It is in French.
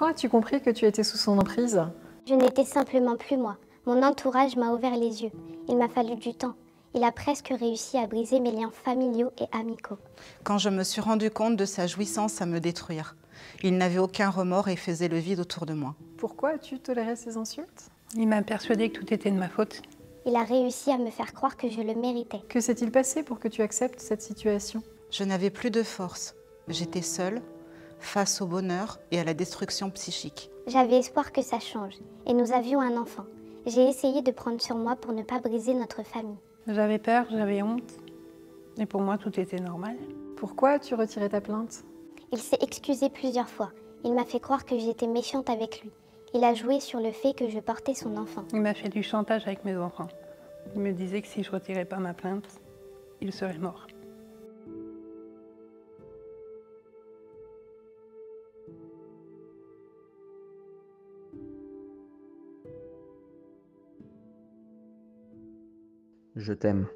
Quand as-tu compris que tu étais sous son emprise? Je n'étais simplement plus moi. Mon entourage m'a ouvert les yeux. Il m'a fallu du temps. Il a presque réussi à briser mes liens familiaux et amicaux. Quand je me suis rendu compte de sa jouissance à me détruire, il n'avait aucun remords et faisait le vide autour de moi. Pourquoi as-tu toléré ces insultes? Il m'a persuadé que tout était de ma faute. Il a réussi à me faire croire que je le méritais. Que s'est-il passé pour que tu acceptes cette situation? Je n'avais plus de force. J'étais seule, face au bonheur et à la destruction psychique. J'avais espoir que ça change, et nous avions un enfant. J'ai essayé de prendre sur moi pour ne pas briser notre famille. J'avais peur, j'avais honte. Et pour moi, tout était normal. Pourquoi as-tu retiré ta plainte? Il s'est excusé plusieurs fois. Il m'a fait croire que j'étais méchante avec lui. Il a joué sur le fait que je portais son enfant. Il m'a fait du chantage avec mes enfants. Il me disait que si je retirais pas ma plainte, il serait mort. Je t'aime.